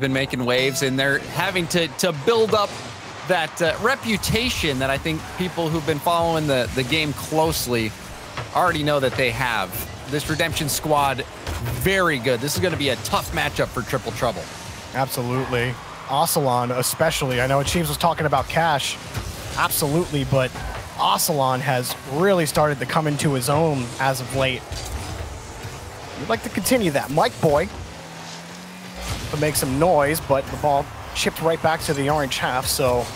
been making waves and they're having to to build up that uh, reputation that I think people who've been following the the game closely already know that they have. This redemption squad very good. This is going to be a tough matchup for Triple Trouble. Absolutely. Ocelon especially. I know Achievs was talking about Cash. Absolutely, but Ocelon has really started to come into his own as of late. We'd like to continue that. Mike Boy to make some noise, but the ball chipped right back to the orange half, so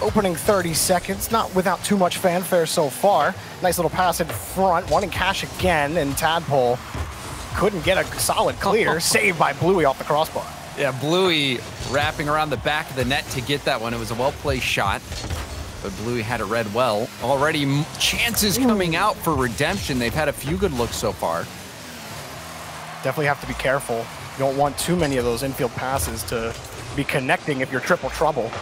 opening 30 seconds, not without too much fanfare so far. Nice little pass in front, wanting cash again, and Tadpole couldn't get a solid clear, saved by Bluey off the crossbar. Yeah, Bluey wrapping around the back of the net to get that one. It was a well-placed shot, but Bluey had it read well. Already chances coming out for redemption. They've had a few good looks so far. Definitely have to be careful. You don't want too many of those infield passes to be connecting if you're triple trouble.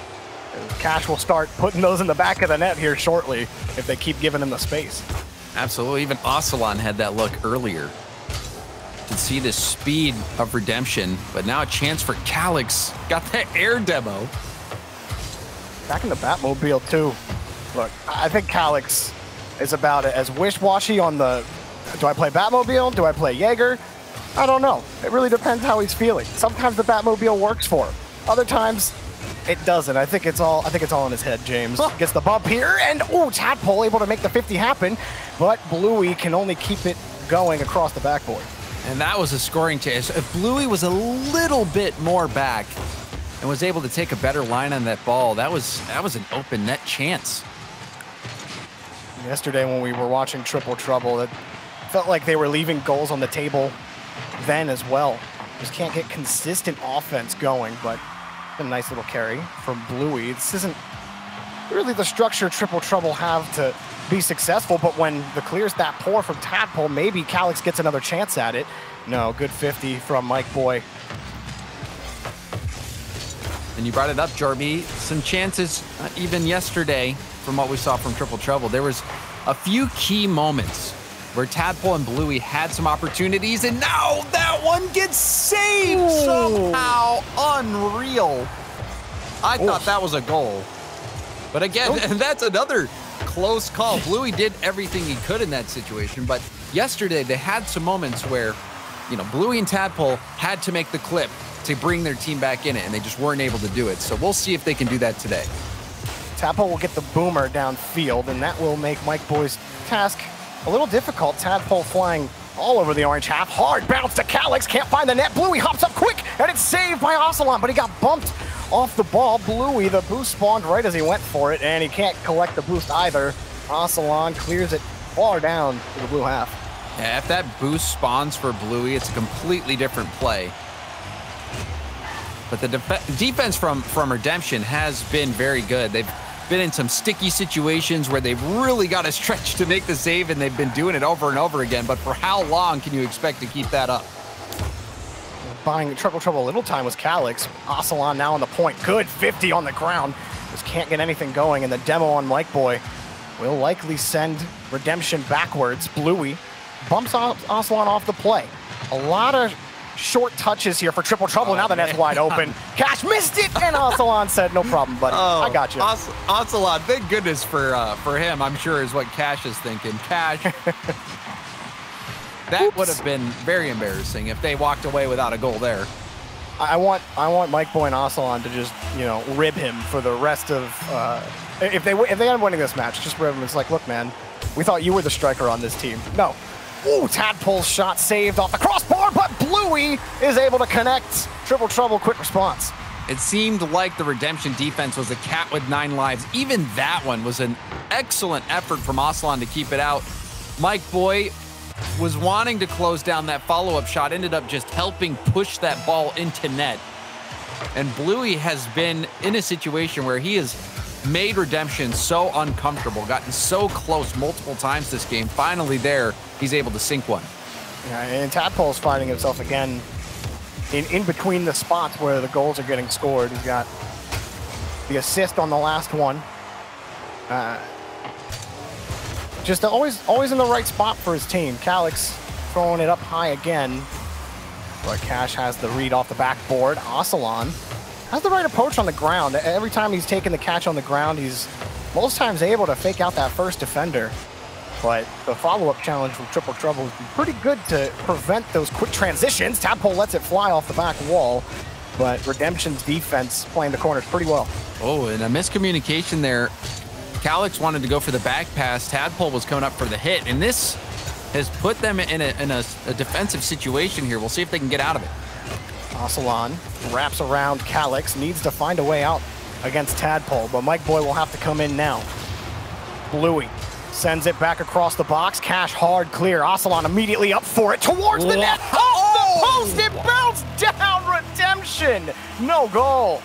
Cash will start putting those in the back of the net here shortly if they keep giving him the space. Absolutely. Even Ocelon had that look earlier. To see the speed of redemption, but now a chance for Calix. Got that air demo. Back in the Batmobile, too. Look, I think Calix is about as wish-washy on the, do I play Batmobile? Do I play Jaeger? I don't know. It really depends how he's feeling. Sometimes the Batmobile works for him. Other times, it doesn't. I think it's all. I think it's all in his head. James huh. gets the bump here, and oh, Tadpole able to make the 50 happen, but Bluey can only keep it going across the backboard. And that was a scoring chance. If Bluey was a little bit more back and was able to take a better line on that ball, that was that was an open net chance. Yesterday when we were watching Triple Trouble, it felt like they were leaving goals on the table then as well. Just can't get consistent offense going, but a nice little carry from Bluey. This isn't really the structure Triple Trouble have to be successful, but when the clear's that poor from Tadpole, maybe Calix gets another chance at it. No, good 50 from Mike Boy. And you brought it up, Jarby. Some chances, uh, even yesterday, from what we saw from Triple Trouble, there was a few key moments where Tadpole and Bluey had some opportunities, and now that one gets saved Ooh. somehow. Unreal. I Oof. thought that was a goal. But again, oh. that's another close call. Bluey did everything he could in that situation, but yesterday they had some moments where, you know, Bluey and Tadpole had to make the clip to bring their team back in it, and they just weren't able to do it. So we'll see if they can do that today. Tadpole will get the boomer downfield, and that will make Mike Boy's task a little difficult. Tadpole flying all over the orange half. Hard bounce to Calix. Can't find the net. Bluey hops up quick, and it's saved by Ocelon, but he got bumped off the ball. Bluey, the boost spawned right as he went for it, and he can't collect the boost either. Ocelon clears it far down to the blue half. Yeah, if that boost spawns for Bluey, it's a completely different play. But the def defense from, from Redemption has been very good. They've been in some sticky situations where they've really got to stretch to make the save, and they've been doing it over and over again. But for how long can you expect to keep that up? Buying Trouble Trouble Little Time was Calix. Ocelon now on the point. Good 50 on the ground. Just can't get anything going, and the demo on Mike Boy will likely send Redemption backwards. Bluey bumps Ocelon off the play. A lot of short touches here for triple trouble. Oh, now the net's wide open. Cash missed it, and Ocelon said, "No problem, buddy. Oh, I got you." Ocelon, thank goodness for uh, for him. I'm sure is what Cash is thinking. Cash. that would have been very embarrassing if they walked away without a goal there. I want I want Mike Boy and Ocelon to just you know rib him for the rest of uh, if they if they end up winning this match, just rib him. It's like, look, man, we thought you were the striker on this team. No, Ooh, Tadpole's shot saved off the crossbar, but Bluey is able to connect. Triple trouble, quick response. It seemed like the redemption defense was a cat with nine lives. Even that one was an excellent effort from Ocelon to keep it out. Mike Boy was wanting to close down that follow-up shot, ended up just helping push that ball into net. And Bluey has been in a situation where he is made Redemption so uncomfortable, gotten so close multiple times this game. Finally there, he's able to sink one. Yeah, and Tadpole's finding himself again in, in between the spots where the goals are getting scored. He's got the assist on the last one. Uh, just always always in the right spot for his team. Calix throwing it up high again. But Cash has the read off the backboard. Ocelon has the right approach on the ground. Every time he's taking the catch on the ground, he's most times able to fake out that first defender. But the follow-up challenge from Triple Trouble is pretty good to prevent those quick transitions. Tadpole lets it fly off the back wall, but Redemption's defense playing the corners pretty well. Oh, and a miscommunication there. Calix wanted to go for the back pass. Tadpole was coming up for the hit, and this has put them in a, in a, a defensive situation here. We'll see if they can get out of it. Ocelon wraps around Calix, needs to find a way out against Tadpole, but Mike Boy will have to come in now. Bluey sends it back across the box. Cash hard clear. Ocelon immediately up for it towards the net. Oh, the oh! post. It bounced down. Redemption. No goal.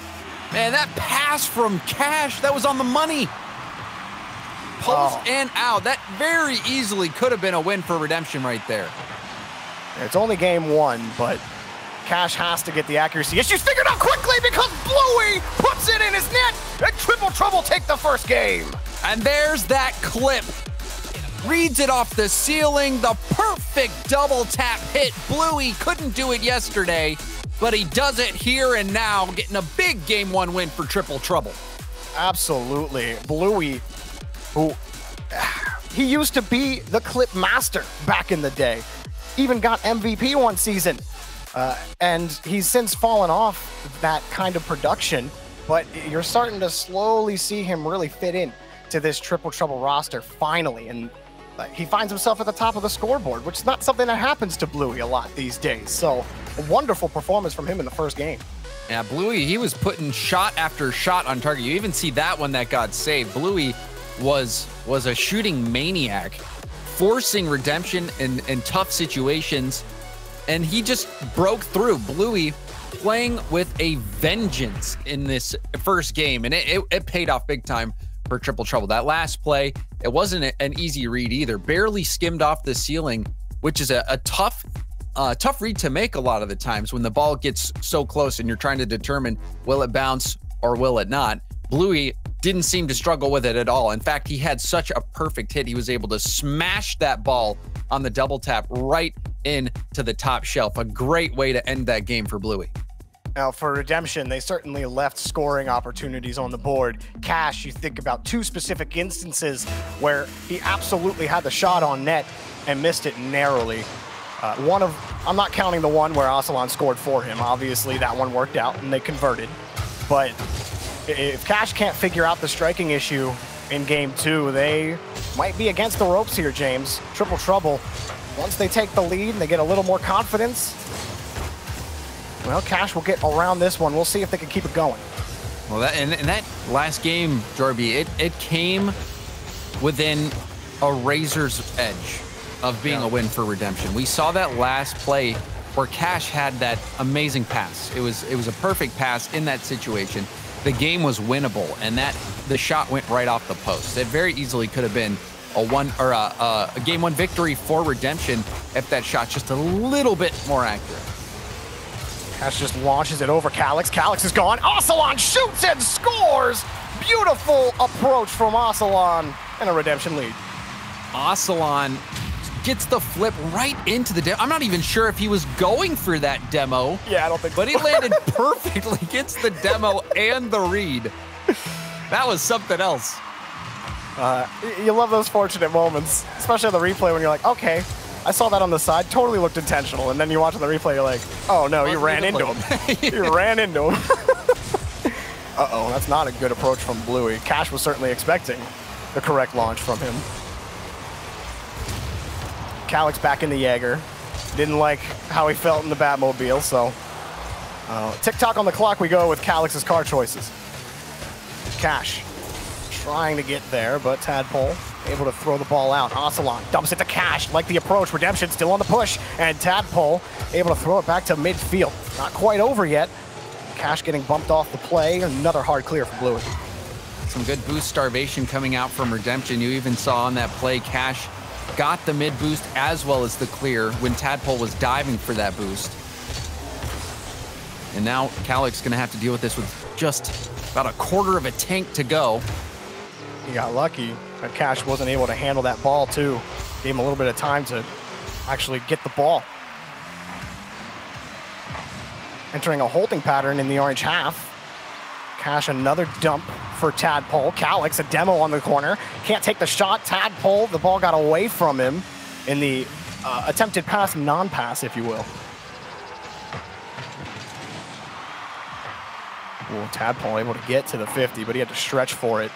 Man, that pass from Cash, that was on the money. Post oh. and out. That very easily could have been a win for Redemption right there. It's only game one, but Cash has to get the accuracy issues figured out quickly because Bluey puts it in his net and Triple Trouble take the first game. And there's that clip. Reads it off the ceiling, the perfect double tap hit. Bluey couldn't do it yesterday, but he does it here and now, getting a big game one win for Triple Trouble. Absolutely. Bluey, who he used to be the clip master back in the day, even got MVP one season. Uh, and he's since fallen off that kind of production, but you're starting to slowly see him really fit in to this triple trouble roster finally. And uh, he finds himself at the top of the scoreboard, which is not something that happens to Bluey a lot these days. So a wonderful performance from him in the first game. Yeah, Bluey, he was putting shot after shot on target. You even see that one that got saved. Bluey was was a shooting maniac, forcing redemption in, in tough situations and he just broke through. Bluey playing with a vengeance in this first game, and it, it, it, paid off big time for Triple Trouble. That last play, it wasn't an easy read either. Barely skimmed off the ceiling, which is a, a tough, uh, tough read to make a lot of the times when the ball gets so close and you're trying to determine will it bounce or will it not. Bluey didn't seem to struggle with it at all. In fact, he had such a perfect hit. He was able to smash that ball on the double tap right into the top shelf. A great way to end that game for Bluey. Now, for Redemption, they certainly left scoring opportunities on the board. Cash, you think about two specific instances where he absolutely had the shot on net and missed it narrowly. Uh, one of, I'm not counting the one where Ocelon scored for him. Obviously, that one worked out and they converted. But if Cash can't figure out the striking issue in game two, they might be against the ropes here, James. Triple trouble. Once they take the lead and they get a little more confidence, well, Cash will get around this one. We'll see if they can keep it going. Well, that and, and that last game, Jorby, it, it came within a razor's edge of being yeah. a win for Redemption. We saw that last play where Cash had that amazing pass. It was it was a perfect pass in that situation the game was winnable, and that the shot went right off the post. It very easily could have been a one or a, a game one victory for Redemption if that shot just a little bit more accurate. Cash just launches it over Calix. Calix is gone. Ocelon shoots and scores. Beautiful approach from Ocelon and a Redemption lead. Ocelon gets the flip right into the demo. I'm not even sure if he was going for that demo. Yeah, I don't think But so. he landed perfectly, gets the demo and the read. That was something else. Uh, you love those fortunate moments, especially on the replay when you're like, okay, I saw that on the side, totally looked intentional. And then you watch on the replay, you're like, oh no, you ran into him. you ran into him. Uh-oh, that's not a good approach from Bluey. Cash was certainly expecting the correct launch from him. Calix back in the Jaeger. Didn't like how he felt in the Batmobile, so uh, tick-tock on the clock we go with Calix's car choices. Cash trying to get there, but Tadpole able to throw the ball out. Ocelon dumps it to Cash, like the approach. Redemption still on the push, and Tadpole able to throw it back to midfield. Not quite over yet. Cash getting bumped off the play. Another hard clear for Bluey. Some good boost starvation coming out from Redemption. You even saw on that play Cash got the mid boost as well as the clear when Tadpole was diving for that boost. And now Calix going to have to deal with this with just about a quarter of a tank to go. He got lucky Cash wasn't able to handle that ball too. Gave him a little bit of time to actually get the ball. entering a holding pattern in the orange half. Cash another dump for Tadpole. Calix, a demo on the corner. Can't take the shot. Tadpole, the ball got away from him in the uh, attempted pass, non-pass, if you will. Ooh, Tadpole able to get to the 50, but he had to stretch for it.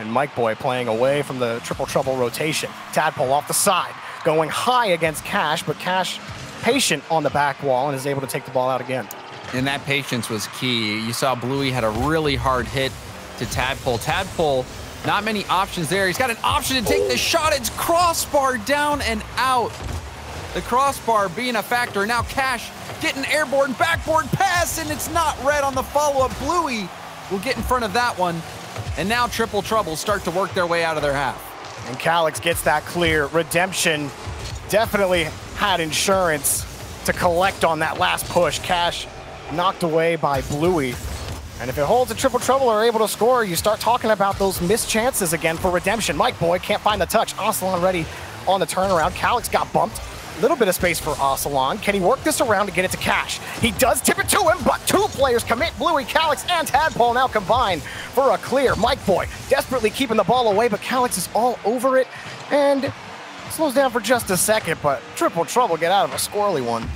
And Mike Boy playing away from the triple trouble rotation. Tadpole off the side, going high against Cash, but Cash patient on the back wall and is able to take the ball out again. And that patience was key. You saw Bluey had a really hard hit to Tadpole. Tadpole, not many options there. He's got an option to take the shot. It's crossbar down and out. The crossbar being a factor. Now Cash getting airborne backboard pass, and it's not red on the follow-up. Bluey will get in front of that one. And now Triple Trouble start to work their way out of their half. And Calix gets that clear. Redemption definitely had insurance to collect on that last push. Cash knocked away by Bluey. And if it holds a triple trouble or able to score, you start talking about those missed chances again for redemption. Mike Boy can't find the touch. Ocelon ready on the turnaround. Calix got bumped. Little bit of space for Ocelon. Can he work this around to get it to Cash? He does tip it to him, but two players commit. Bluey, Calix, and Tadpole now combine for a clear. Mike Boy desperately keeping the ball away, but Calix is all over it and slows down for just a second, but Triple Trouble get out of a squirrely one.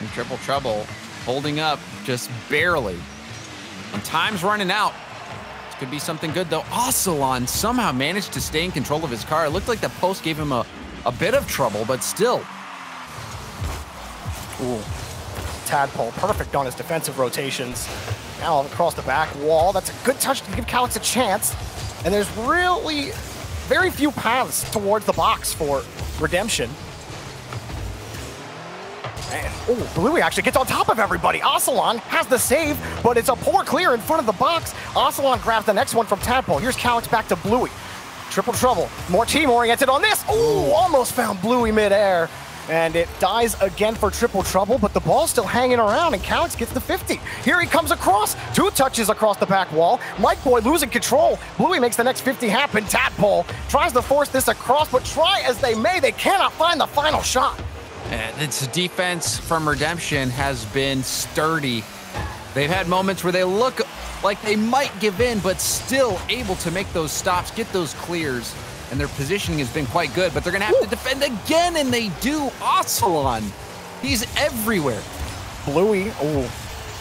And Triple Trouble holding up just barely. And time's running out. This could be something good though. Ocelon somehow managed to stay in control of his car. It looked like the post gave him a, a bit of trouble, but still. Ooh. Tadpole, perfect on his defensive rotations. Now across the back wall. That's a good touch to give Calix a chance. And there's really very few paths towards the box for redemption. Oh, Bluey actually gets on top of everybody. Ocelon has the save, but it's a poor clear in front of the box. Ocelon grabs the next one from Tadpole. Here's Calix back to Bluey. Triple trouble. More team-oriented on this. Ooh, almost found Bluey midair. And it dies again for triple trouble, but the ball's still hanging around, and Counts gets the 50. Here he comes across. Two touches across the back wall. Mike Boy losing control. Bluey makes the next 50 happen. Tadpole tries to force this across, but try as they may, they cannot find the final shot. And its defense from Redemption has been sturdy. They've had moments where they look like they might give in, but still able to make those stops, get those clears, and their positioning has been quite good. But they're going to have Ooh. to defend again, and they do. Ocelon, he's everywhere. Bluey, oh,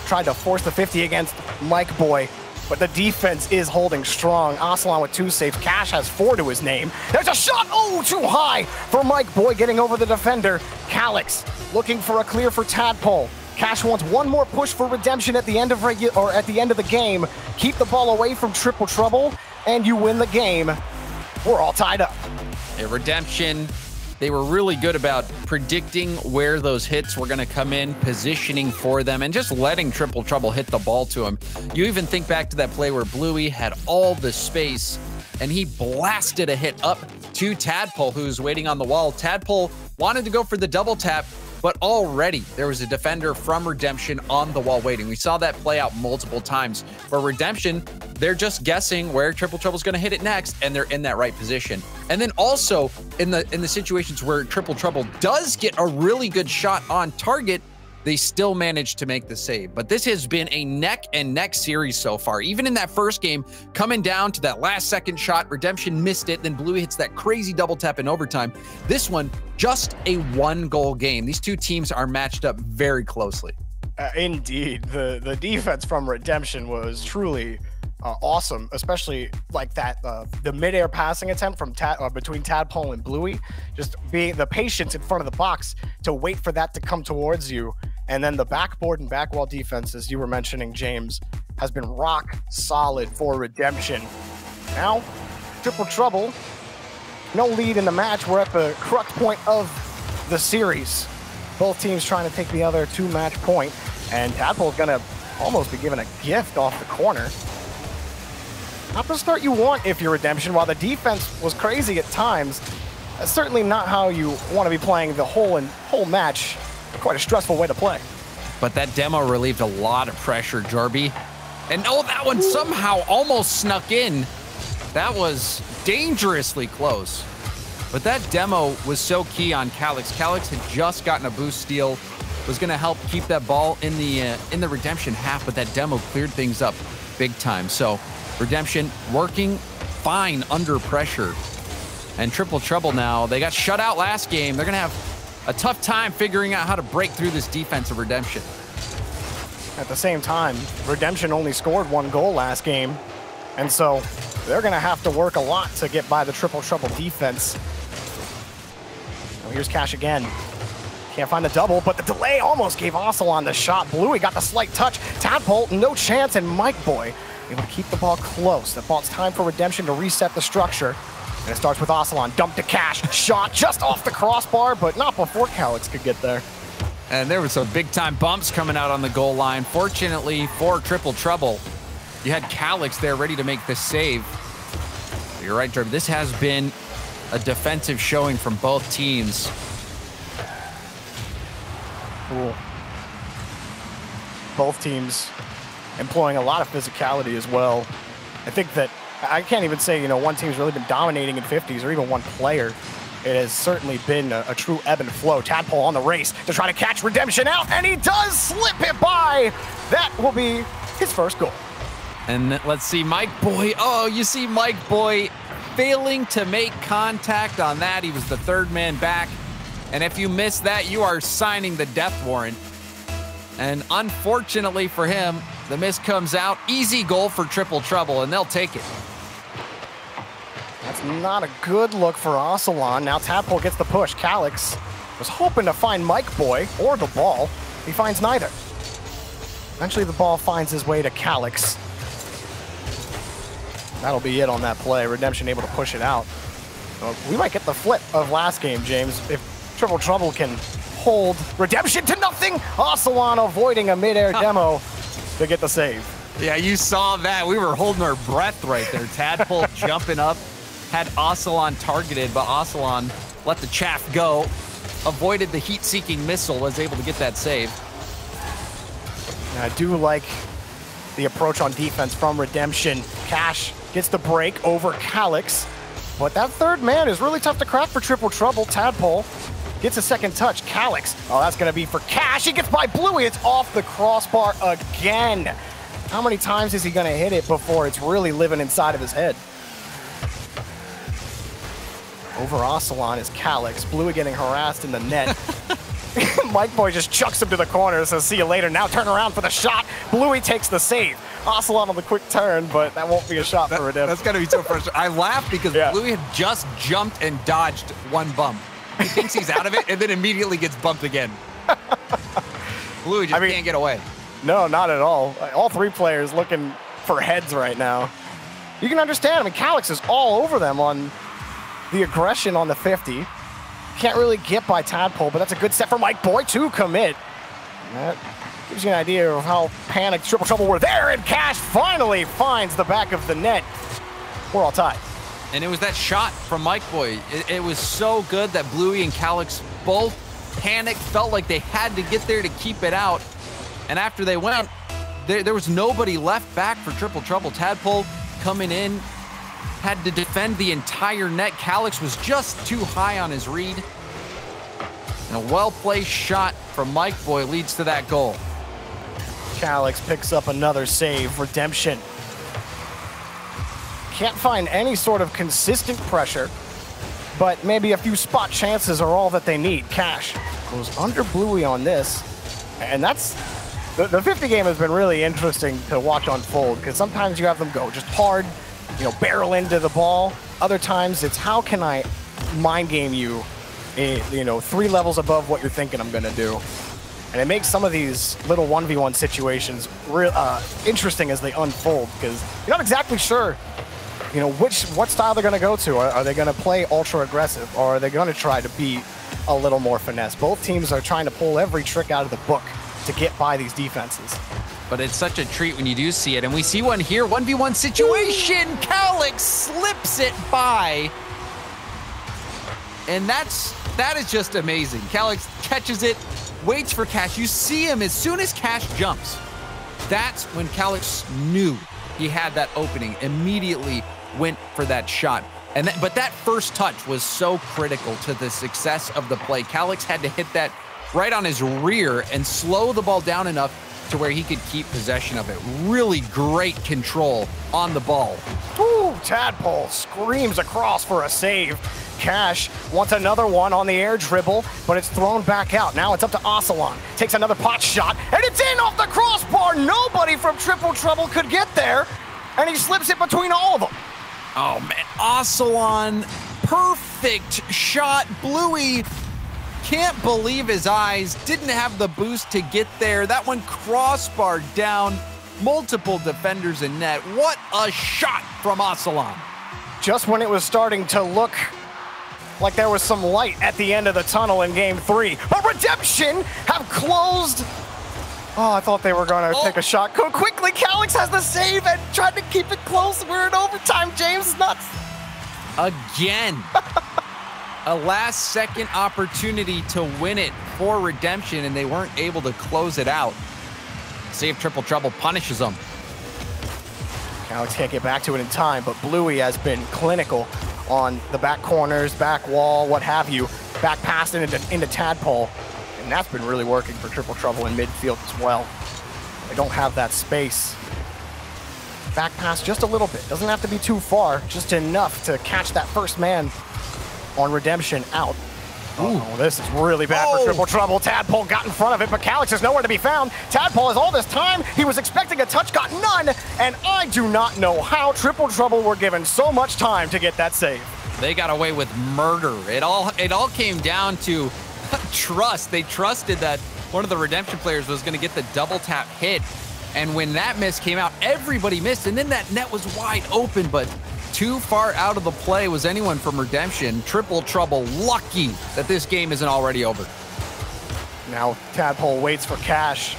tried to force the 50 against Mike Boy but the defense is holding strong. Ocelon with two safe. Cash has four to his name. There's a shot. Oh, too high for Mike Boy getting over the defender. Calix looking for a clear for Tadpole. Cash wants one more push for redemption at the end of or at the end of the game. Keep the ball away from triple trouble, and you win the game. We're all tied up. A redemption they were really good about predicting where those hits were going to come in, positioning for them, and just letting Triple Trouble hit the ball to him. You even think back to that play where Bluey had all the space and he blasted a hit up to Tadpole, who's waiting on the wall. Tadpole wanted to go for the double tap, but already there was a defender from Redemption on the wall waiting. We saw that play out multiple times. For Redemption, they're just guessing where Triple Trouble's going to hit it next, and they're in that right position. And then also in the in the situations where Triple Trouble does get a really good shot on target, they still managed to make the save. But this has been a neck and neck series so far. Even in that first game, coming down to that last second shot, Redemption missed it. Then Bluey hits that crazy double tap in overtime. This one, just a one goal game. These two teams are matched up very closely. Uh, indeed. The, the defense from Redemption was truly uh, awesome, especially like that uh, the midair passing attempt from Tad, uh, between Tadpole and Bluey, just being the patience in front of the box to wait for that to come towards you and then the backboard and backwall defense, as you were mentioning, James, has been rock solid for redemption. Now, triple trouble. No lead in the match. We're at the crux point of the series. Both teams trying to take the other two match point, and Tadpole's gonna almost be given a gift off the corner. Not the start you want if you're Redemption. While the defense was crazy at times, that's certainly not how you want to be playing the whole and whole match quite a stressful way to play. But that demo relieved a lot of pressure, Jorby. And oh, that one somehow almost snuck in. That was dangerously close. But that demo was so key on Calix. Calix had just gotten a boost steal was going to help keep that ball in the uh, in the redemption half, but that demo cleared things up big time. So redemption working fine under pressure. And triple trouble now. They got shut out last game. They're going to have a tough time figuring out how to break through this defensive redemption. At the same time, redemption only scored one goal last game. And so they're going to have to work a lot to get by the triple trouble defense. here's Cash again. Can't find the double, but the delay almost gave Ocelon the shot. Bluey got the slight touch. Tadpole, no chance, and Mike Boy able to keep the ball close. The ball's time for Redemption to reset the structure. And it starts with Ocelon. Dump to Cash. Shot just off the crossbar, but not before Calix could get there. And there was some big-time bumps coming out on the goal line. Fortunately for Triple Trouble, you had Calix there ready to make the save. You're right, Jeremy. This has been a defensive showing from both teams. Cool. Both teams employing a lot of physicality as well. I think that I can't even say, you know, one team's really been dominating in 50s or even one player. It has certainly been a, a, true ebb and flow. Tadpole on the race to try to catch Redemption out, and he does slip it by. That will be his first goal. And let's see, Mike Boy. Oh, you see Mike Boy failing to make contact on that. He was the third man back. And if you miss that, you are signing the death warrant. And unfortunately for him, the miss comes out. Easy goal for triple trouble, and they'll take it. That's not a good look for Ocelon. Now Tadpole gets the push. Calix was hoping to find Mike Boy or the ball. He finds neither. Eventually the ball finds his way to Calix. That'll be it on that play. Redemption able to push it out. Well, we might get the flip of last game, James, if Triple Trouble can hold Redemption to nothing. Ocelon avoiding a midair demo to get the save. Yeah, you saw that. We were holding our breath right there. Tadpole jumping up, had Ocelon targeted, but Ocelon let the chaff go, avoided the heat-seeking missile, was able to get that save. I do like the approach on defense from Redemption. Cash gets the break over Calix, but that third man is really tough to crack for Triple Trouble. Tadpole Gets a second touch. Calix. Oh, that's going to be for Cash. He gets by Bluey. It's off the crossbar again. How many times is he going to hit it before it's really living inside of his head? Over Ocelon is Calix. Bluey getting harassed in the net. Mike Boy just chucks him to the corner, says, see you later. Now turn around for the shot. Bluey takes the save. Ocelon on the quick turn, but that won't be a shot that, for Redemption. That's got to be so frustrating. I laughed because yeah. Bluey had just jumped and dodged one bump. He thinks he's out of it and then immediately gets bumped again. Bluey just I mean, can't get away. No, not at all. All three players looking for heads right now. You can understand. I mean, Calix is all over them on the aggression on the 50. Can't really get by Tadpole, but that's a good set for Mike Boy to commit. That gives you an idea of how panicked Triple Trouble were there, and Cash finally finds the back of the net. We're all tied. And it was that shot from Mike Boy. It, it was so good that Bluey and Calix both panicked, felt like they had to get there to keep it out. And after they went, there, there was nobody left back for Triple Trouble. Tadpole coming in, had to defend the entire net. Calix was just too high on his read. And a well-placed shot from Mike Boy leads to that goal. Calix picks up another save. Redemption can't find any sort of consistent pressure, but maybe a few spot chances are all that they need. Cash goes under Bluey on this, and that's the, the 50 game has been really interesting to watch unfold because sometimes you have them go just hard, you know, barrel into the ball. Other times it's how can I mind game you, eh, you know, three levels above what you're thinking I'm going to do. And it makes some of these little 1v1 situations real uh, interesting as they unfold because you're not exactly sure you know, which what style they're going to go to. Are, are they going to play ultra aggressive, or are they going to try to be a little more finesse? Both teams are trying to pull every trick out of the book to get by these defenses. But it's such a treat when you do see it, and we see one here, 1v1 situation. Calix slips it by. And that's that is just amazing. Calix catches it, waits for Cash. You see him as soon as Cash jumps. That's when Calix knew he had that opening. Immediately went for that shot. And that, but that first touch was so critical to the success of the play. Calix had to hit that right on his rear and slow the ball down enough to where he could keep possession of it. Really great control on the ball. Ooh, Tadpole screams across for a save. Cash wants another one on the air dribble, but it's thrown back out. Now it's up to Ocelon. Takes another pot shot, and it's in off the crossbar. Nobody from Triple Trouble could get there, and he slips it between all of them. Oh man, Ocelon, perfect shot. Bluey can't believe his eyes, didn't have the boost to get there. That one crossbar down, multiple defenders in net. What a shot from Ocelon. Just when it was starting to look like there was some light at the end of the tunnel in game three. But Redemption have closed. Oh, I thought they were going to oh. take a shot. Go quickly. Calix has the save and tried to keep it close. We're in overtime. James nuts. Again. a last second opportunity to win it for Redemption, and they weren't able to close it out. See if Triple Trouble punishes them. Alex can't get back to it in time, but Bluey has been clinical on the back corners, back wall, what have you, back pass into, into Tadpole. And that's been really working for Triple Trouble in midfield as well. They don't have that space. Back pass just a little bit. Doesn't have to be too far, just enough to catch that first man on Redemption out. Oh, this is really bad oh. for Triple Trouble. Tadpole got in front of it, but Calix is nowhere to be found. Tadpole has all this time. He was expecting a touch, got none, and I do not know how Triple Trouble were given so much time to get that save. They got away with murder. It all it all came down to trust. They trusted that one of the Redemption players was going to get the double tap hit. And when that miss came out, everybody missed. And then that net was wide open, but too far out of the play was anyone from Redemption. Triple trouble. Lucky that this game isn't already over. Now Tadpole waits for Cash.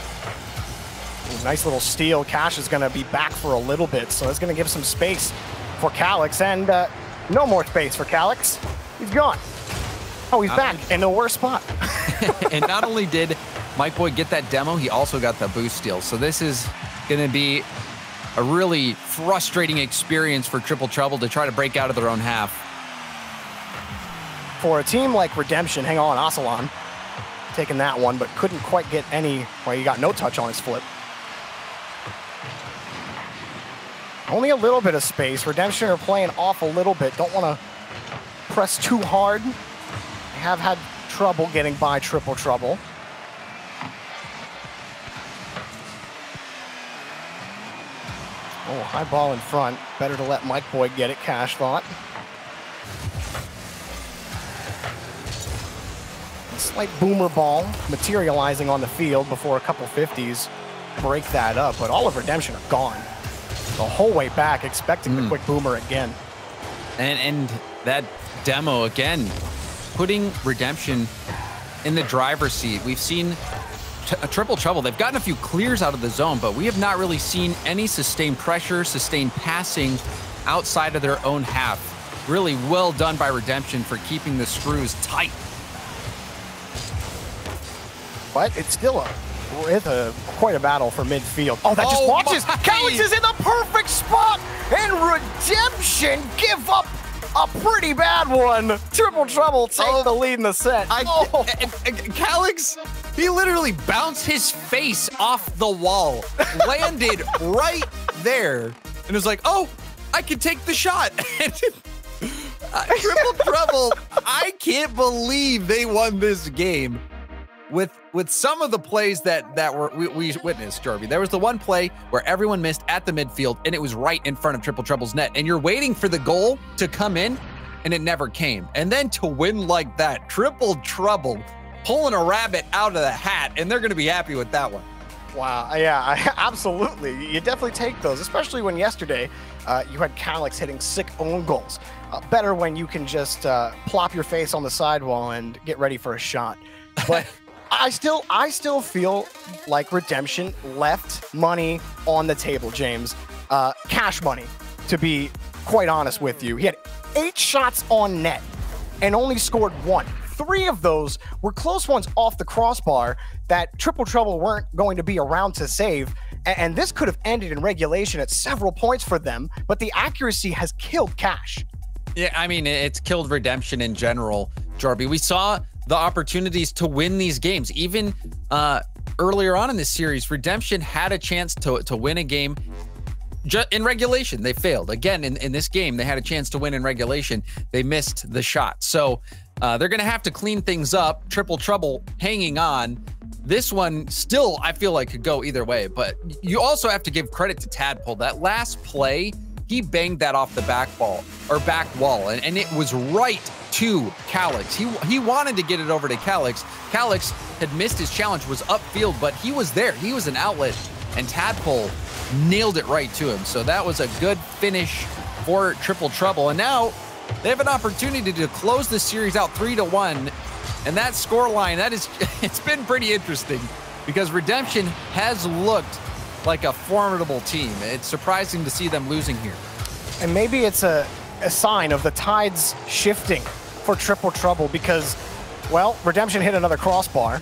Nice little steal. Cash is going to be back for a little bit, so it's going to give some space for Calix. And uh, no more space for Calix. He's gone. Oh, he's back in the worst spot. and not only did Mike Boy get that demo, he also got the boost steal. So this is going to be a really frustrating experience for Triple Trouble to try to break out of their own half. For a team like Redemption, hang on, Ocelon taking that one, but couldn't quite get any, well, he got no touch on his flip. Only a little bit of space. Redemption are playing off a little bit. Don't want to press too hard. They have had trouble getting by Triple Trouble. Oh, high ball in front. Better to let Mike Boy get it, Cash thought. A slight boomer ball materializing on the field before a couple 50s break that up, but all of Redemption are gone. The whole way back, expecting mm. the hmm. quick boomer again. And, and that demo, again, putting Redemption in the driver's seat. We've seen triple trouble. They've gotten a few clears out of the zone, but we have not really seen any sustained pressure, sustained passing outside of their own half. Really well done by Redemption for keeping the screws tight. But it's still a it's a quite a battle for midfield. Oh, that just oh launches. Calix is in the perfect spot, and Redemption give up a pretty bad one. Triple Trouble take oh, the lead in the set. I, oh. Calix, he literally bounced his face off the wall, landed right there, and was like, oh, I can take the shot. uh, triple Trouble, I can't believe they won this game with with some of the plays that that were we, we, witnessed, Jarvie. There was the one play where everyone missed at the midfield and it was right in front of Triple Trouble's net, and you're waiting for the goal to come in, and it never came. And then to win like that, Triple Trouble pulling a rabbit out of the hat, and they're going to be happy with that one. Wow, yeah, absolutely. You definitely take those, especially when yesterday uh, you had Calix hitting sick own goals. Uh, better when you can just uh, plop your face on the sidewall and get ready for a shot. But I still I still feel like Redemption left money on the table, James. Uh, cash money, to be quite honest with you. He had eight shots on net and only scored one. Three of those were close ones off the crossbar that Triple Trouble weren't going to be around to save. And this could have ended in regulation at several points for them, but the accuracy has killed Cash. Yeah, I mean, it's killed redemption in general, Jarby. We saw the opportunities to win these games. Even uh, earlier on in this series, Redemption had a chance to, to win a game in regulation. They failed. Again, in, in this game, they had a chance to win in regulation. They missed the shot. So uh, they're going to have to clean things up. Triple trouble hanging on. This one still, I feel like, could go either way. But you also have to give credit to Tadpole. That last play, he banged that off the back ball or back wall, and, and it was right to Calix. He he wanted to get it over to Calix. Calix had missed his challenge, was upfield, but he was there. He was an outlet, and Tadpole nailed it right to him. So that was a good finish for Triple Trouble. And now they have an opportunity to close the series out three to one. And that score line, that is, it's been pretty interesting because Redemption has looked like a formidable team. It's surprising to see them losing here. And maybe it's a, a sign of the tides shifting for Triple Trouble because, well, Redemption hit another crossbar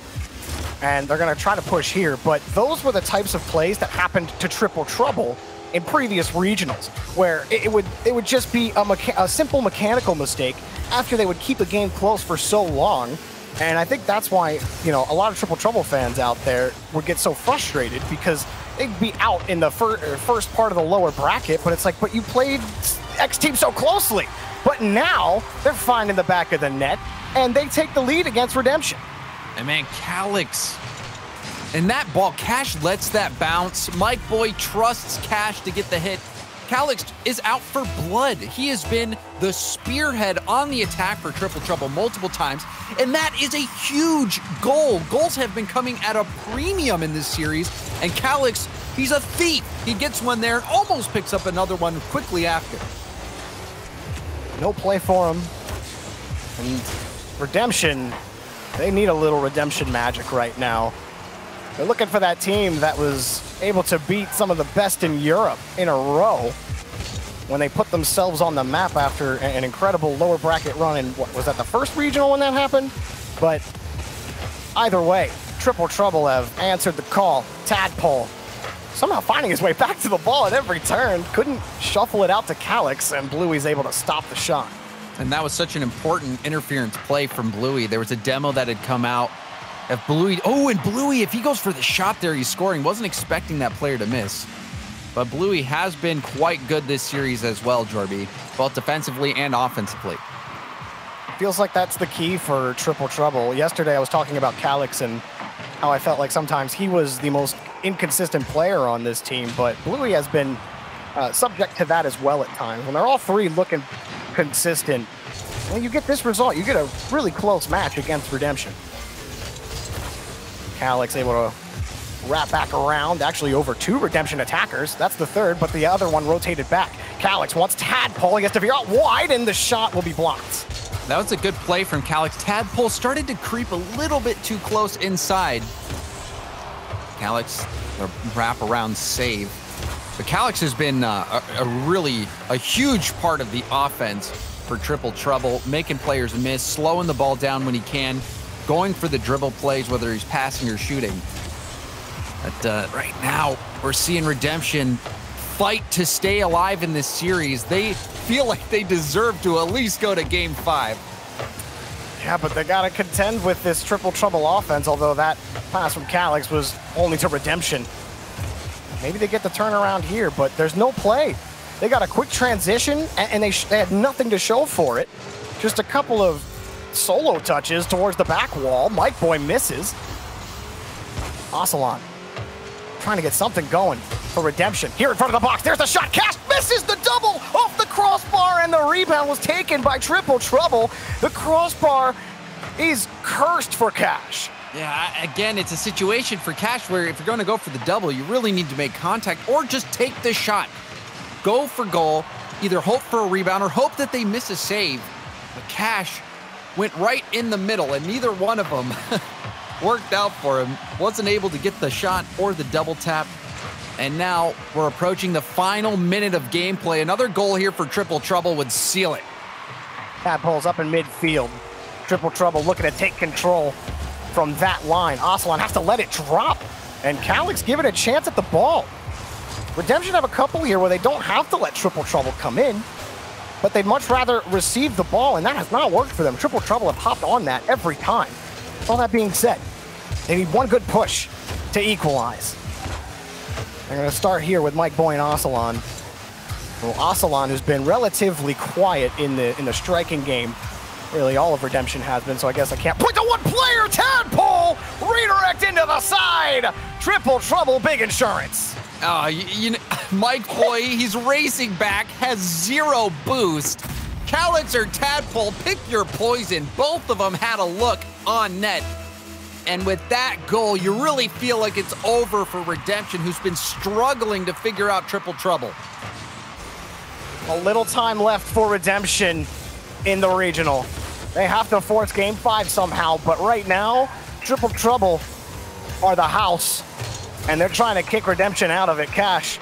and they're going to try to push here. But those were the types of plays that happened to Triple Trouble in previous regionals, where it, would it would just be a, a simple mechanical mistake after they would keep a game close for so long. And I think that's why, you know, a lot of Triple Trouble fans out there would get so frustrated because they'd be out in the fir er, first part of the lower bracket, but it's like, but you played X team so closely. But now they're finding the back of the net and they take the lead against Redemption. And man, Calix. And that ball, Cash lets that bounce. Mike Boy trusts Cash to get the hit. Calix is out for blood. He has been the spearhead on the attack for Triple Trouble multiple times, and that is a huge goal. Goals have been coming at a premium in this series, and Calix, he's a thief. He gets one there and almost picks up another one quickly after. No play for him. And Redemption they need a little redemption magic right now. They're looking for that team that was able to beat some of the best in Europe in a row when they put themselves on the map after an incredible lower bracket run in, what, was that the first regional when that happened? But either way, Triple Trouble have answered the call. Tadpole somehow finding his way back to the ball at every turn. Couldn't shuffle it out to Calix, and Bluey's able to stop the shot. And that was such an important interference play from Bluey. There was a demo that had come out. If Bluey, oh, and Bluey, if he goes for the shot there, he's scoring. Wasn't expecting that player to miss. But Bluey has been quite good this series as well, Jorby, both defensively and offensively. Feels like that's the key for Triple Trouble. Yesterday I was talking about Calix and how I felt like sometimes he was the most inconsistent player on this team, but Bluey has been uh, subject to that as well at times. When they're all three looking consistent, well, you get this result. You get a really close match against Redemption. Calix able to wrap back around, actually over two Redemption attackers. That's the third, but the other one rotated back. Calix wants Tadpole. He has to be out wide, and the shot will be blocked. That was a good play from Calix. Tadpole started to creep a little bit too close inside. Calix, the wrap-around save. But Calix has been uh, a, a, really a huge part of the offense for Triple Trouble, making players miss, slowing the ball down when he can, going for the dribble plays, whether he's passing or shooting. But uh, right now, we're seeing Redemption fight to stay alive in this series. They feel like they deserve to at least go to game five. Yeah, but they got to contend with this triple trouble offense, although that pass from Calix was only to Redemption. Maybe they get the turnaround here, but there's no play. They got a quick transition, and they, they had nothing to show for it. Just a couple of solo touches towards the back wall. Mike Boy misses. Ocelon trying to get something going for redemption. Here in front of the box, there's the shot. Cash misses the double off the crossbar, and the rebound was taken by Triple Trouble. The crossbar is cursed for Cash. Yeah, again, it's a situation for Cash where if you're going to go for the double, you really need to make contact or just take the shot. Go for goal, either hope for a rebound or hope that they miss a save. But Cash went right in the middle, and neither one of them worked out for him. Wasn't able to get the shot or the double tap. And now we're approaching the final minute of gameplay. Another goal here for Triple Trouble would seal it. Tadpole's up in midfield. Triple Trouble looking to take control from that line. Ocelon has to let it drop, and Calix give it a chance at the ball. Redemption have a couple here where they don't have to let Triple Trouble come in. But they'd much rather receive the ball, and that has not worked for them. Triple Trouble have hopped on that every time. All that being said, they need one good push to equalize. They're going to start here with Mike Boy and Ocelon. Well, Ocelon, who's been relatively quiet in the in the striking game, really all of Redemption has been, so I guess I can't point to one player. Tadpole redirect into the side. Triple trouble, big insurance. Oh, you, you know, Mike Boy, he's racing back, has zero boost. Calix or Tadpole, pick your poison. Both of them had a look on net. And with that goal, you really feel like it's over for Redemption, who's been struggling to figure out triple trouble. A little time left for Redemption in the regional. They have to force game five somehow, but right now, Triple Trouble are the house, and they're trying to kick Redemption out of it. Cash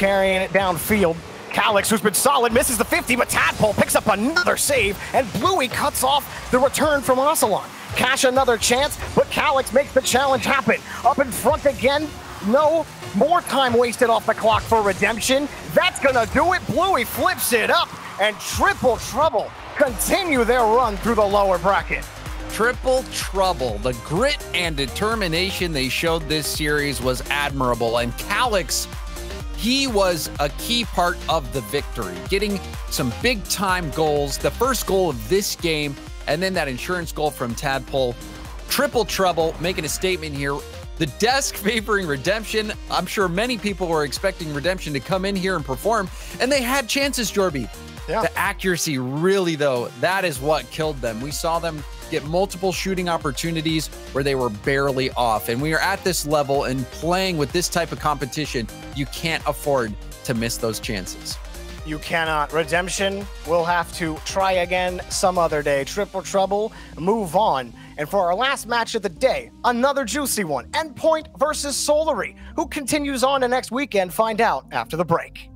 carrying it downfield. Calix, who's been solid, misses the 50, but Tadpole picks up another save, and Bluey cuts off the return from Ocelon. Cash another chance, but Calix makes the challenge happen. Up in front again, no more time wasted off the clock for redemption. That's gonna do it. Bluey flips it up, and Triple Trouble continue their run through the lower bracket. Triple Trouble. The grit and determination they showed this series was admirable, and Calix he was a key part of the victory, getting some big time goals. The first goal of this game, and then that insurance goal from Tadpole. Triple trouble, making a statement here. The desk favoring redemption. I'm sure many people were expecting redemption to come in here and perform, and they had chances, Jorby. Yeah. The accuracy, really, though, that is what killed them. We saw them get multiple shooting opportunities where they were barely off. And we are at this level and playing with this type of competition, you can't afford to miss those chances. You cannot. Redemption will have to try again some other day. Triple trouble, move on. And for our last match of the day, another juicy one Endpoint versus Solary. Who continues on to next weekend? Find out after the break.